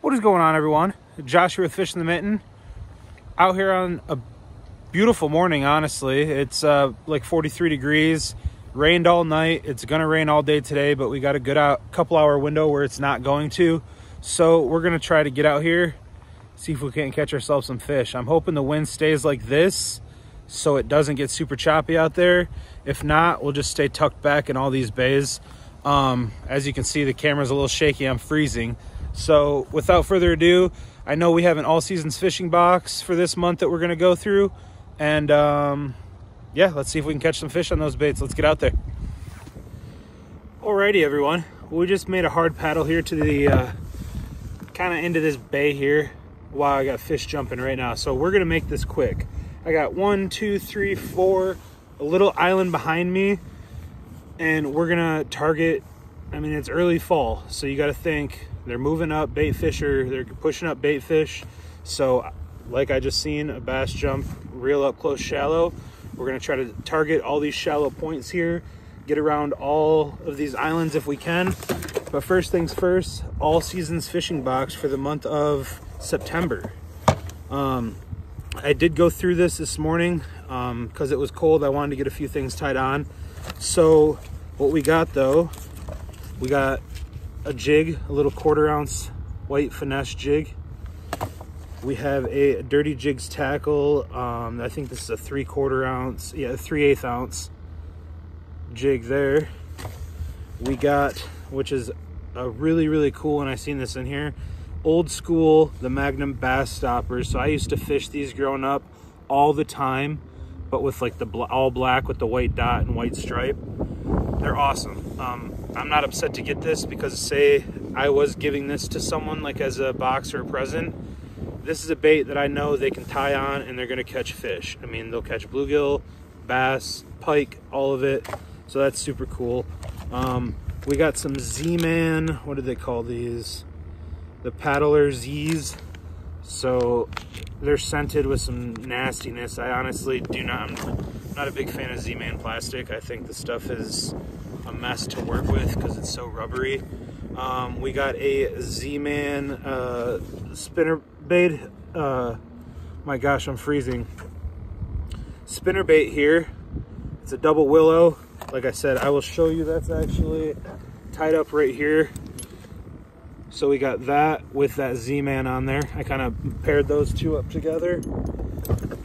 What is going on, everyone? Josh here with Fish in the Mitten. Out here on a beautiful morning, honestly. It's uh, like 43 degrees. Rained all night. It's gonna rain all day today, but we got a good out, couple hour window where it's not going to. So we're gonna try to get out here, see if we can't catch ourselves some fish. I'm hoping the wind stays like this so it doesn't get super choppy out there. If not, we'll just stay tucked back in all these bays. Um, as you can see, the camera's a little shaky. I'm freezing. So without further ado, I know we have an all seasons fishing box for this month that we're going to go through. And um, yeah, let's see if we can catch some fish on those baits. Let's get out there. Alrighty, everyone. We just made a hard paddle here to the uh, kind of into this bay here. Wow, I got fish jumping right now. So we're going to make this quick. I got one, two, three, four, a little island behind me. And we're going to target, I mean, it's early fall. So you got to think they're moving up bait fisher. They're pushing up bait fish. So like I just seen a bass jump real up close shallow. We're gonna try to target all these shallow points here, get around all of these islands if we can. But first things first, all seasons fishing box for the month of September. Um, I did go through this this morning because um, it was cold. I wanted to get a few things tied on. So what we got though, we got a jig, a little quarter ounce white finesse jig. We have a Dirty Jigs tackle. Um, I think this is a three quarter ounce, yeah, three eighth ounce jig there. We got, which is a really, really cool, and I seen this in here, old school, the Magnum Bass Stoppers. So I used to fish these growing up all the time, but with like the bl all black with the white dot and white stripe. They're awesome. Um, I'm not upset to get this because say I was giving this to someone like as a box or a present, this is a bait that I know they can tie on and they're gonna catch fish. I mean, they'll catch bluegill, bass, pike, all of it. So that's super cool. Um, we got some Z-Man, what do they call these? The Paddler Z's. So they're scented with some nastiness. I honestly do not, not a big fan of Z-Man plastic. I think the stuff is a mess to work with because it's so rubbery. Um, we got a Z-Man uh, spinner bait. Uh, my gosh, I'm freezing. Spinner bait here. It's a double willow. Like I said, I will show you that's actually tied up right here. So we got that with that Z-Man on there. I kind of paired those two up together.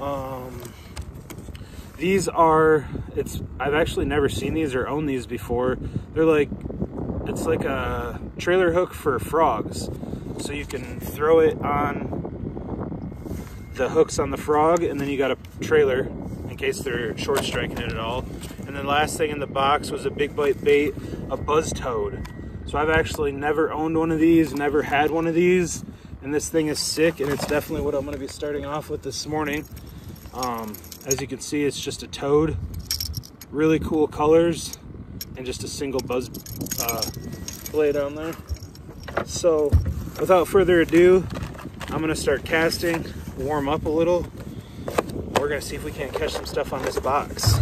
Um, these are, it's, I've actually never seen these or owned these before. They're like, it's like a trailer hook for frogs. So you can throw it on the hooks on the frog and then you got a trailer in case they're short striking it at all. And then last thing in the box was a big bite bait, a buzz toad. So I've actually never owned one of these, never had one of these. And this thing is sick and it's definitely what I'm gonna be starting off with this morning. Um, as you can see, it's just a toad. Really cool colors and just a single buzz uh, blade on there. So without further ado, I'm gonna start casting, warm up a little. We're gonna see if we can't catch some stuff on this box.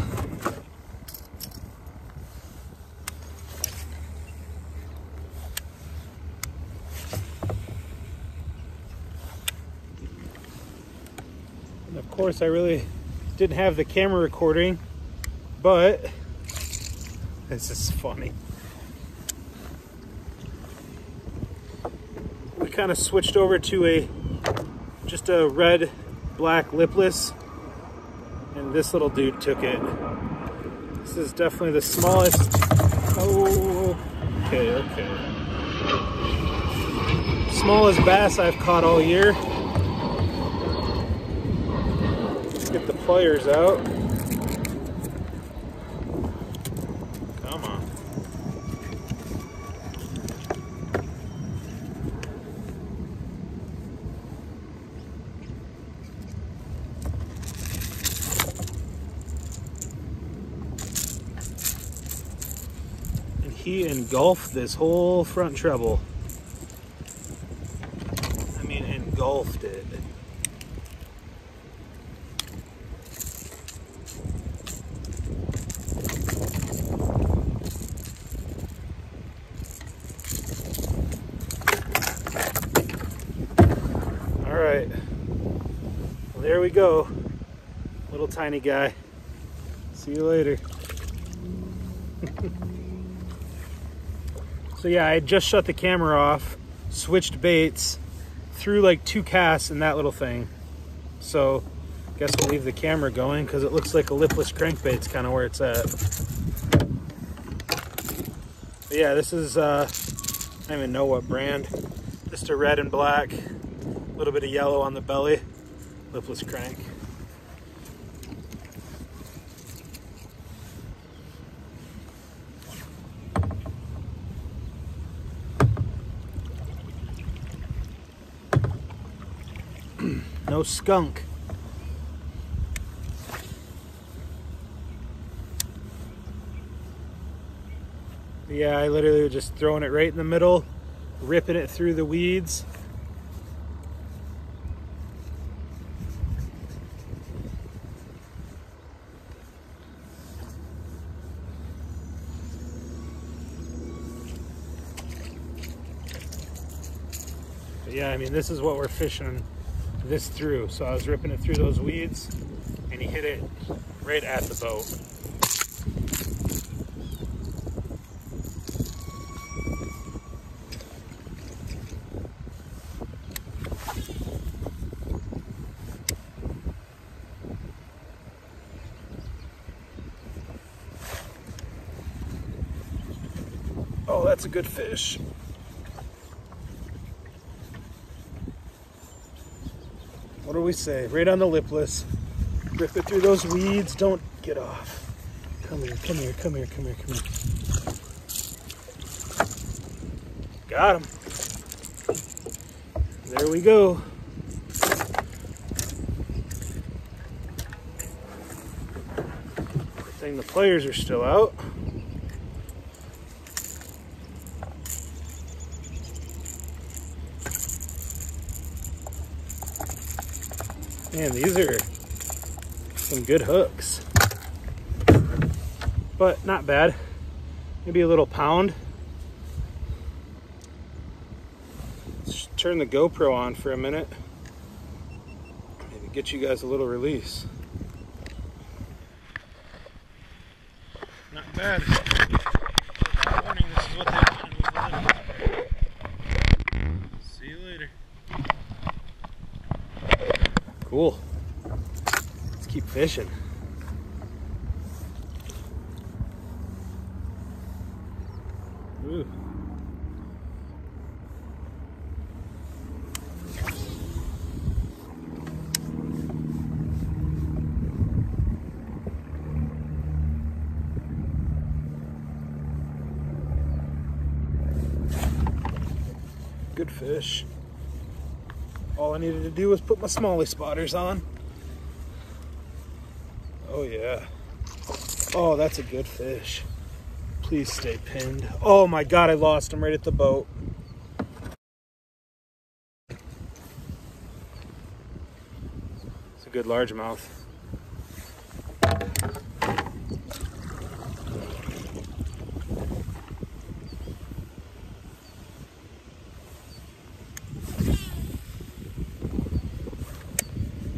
And of course, I really didn't have the camera recording, but this is funny. We kind of switched over to a just a red black lipless and this little dude took it. This is definitely the smallest. Oh, okay, okay. Smallest bass I've caught all year. Get the pliers out. Come on. And he engulfed this whole front treble. I mean, engulfed it. Right. Well, there we go. Little tiny guy. See you later. so yeah, I just shut the camera off, switched baits, threw like two casts in that little thing. So guess we'll leave the camera going because it looks like a lipless crankbait's kind of where it's at. But yeah, this is, uh, I don't even know what brand. Just a red and black, a little bit of yellow on the belly, lipless crank. no skunk. Yeah, I literally was just throwing it right in the middle, ripping it through the weeds. Yeah, I mean, this is what we're fishing this through. So I was ripping it through those weeds and he hit it right at the boat. Oh, that's a good fish. What do we say? Right on the lipless. Rip it through those weeds. Don't get off. Come here, come here, come here, come here, come here. Got him. There we go. Thing the players are still out. Man, these are some good hooks. But not bad. Maybe a little pound. Let's turn the GoPro on for a minute. Maybe get you guys a little release. Not bad. Warning, this is what they wanted See you later. Cool. Let's keep fishing. Good fish. All I needed to do was put my smallie spotters on. Oh yeah. Oh, that's a good fish. Please stay pinned. Oh my God, I lost him right at the boat. It's a good largemouth.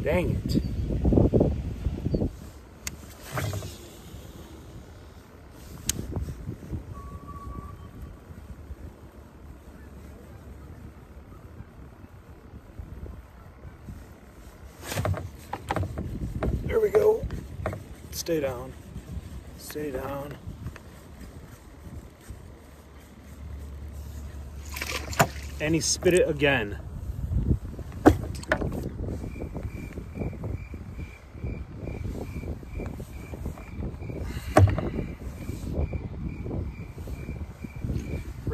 Dang it. There we go. Stay down. Stay down. And he spit it again.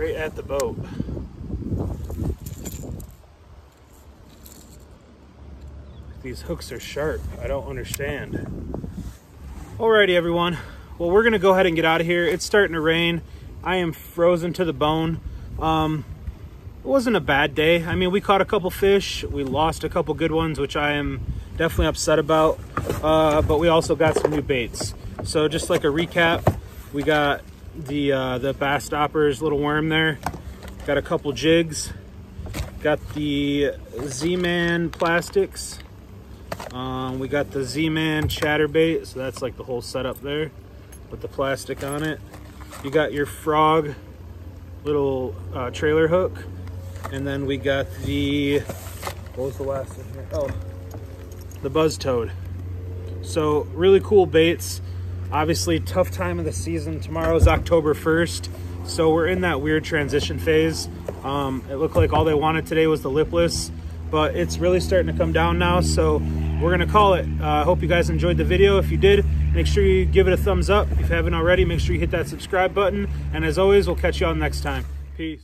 Right at the boat. These hooks are sharp. I don't understand. Alrighty, everyone. Well, we're gonna go ahead and get out of here. It's starting to rain. I am frozen to the bone. Um, it wasn't a bad day. I mean, we caught a couple fish. We lost a couple good ones, which I am definitely upset about. Uh, but we also got some new baits. So just like a recap, we got the uh, the bass stoppers little worm there got a couple jigs Got the Z-Man plastics. Um, we got the Z-Man chatterbait, so that's like the whole setup there with the plastic on it. You got your frog little uh, trailer hook. And then we got the, what was the last one here? Oh, the buzz toad. So really cool baits. Obviously tough time of the season. Tomorrow is October 1st. So we're in that weird transition phase. Um, it looked like all they wanted today was the lipless, but it's really starting to come down now. So we're gonna call it. I uh, hope you guys enjoyed the video. If you did, make sure you give it a thumbs up. If you haven't already, make sure you hit that subscribe button. And as always, we'll catch you all next time. Peace.